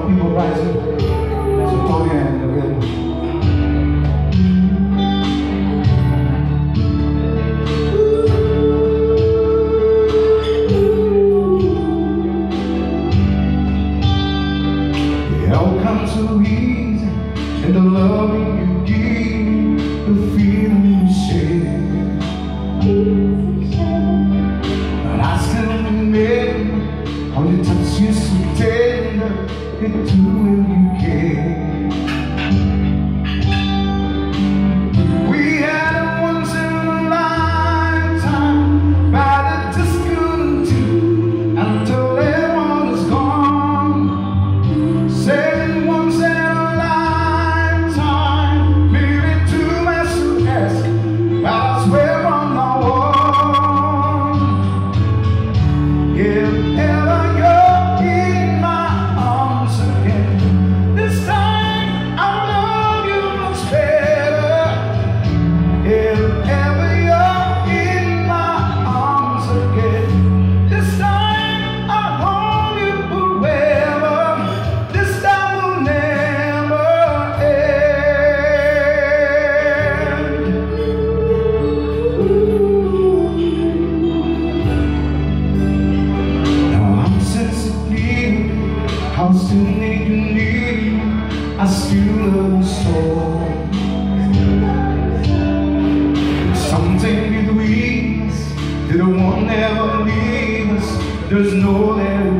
of people rising. So come again. Easy, and the loving you give It Fascinated me, I still love so. Something between us that won't ever leave us. There's no there.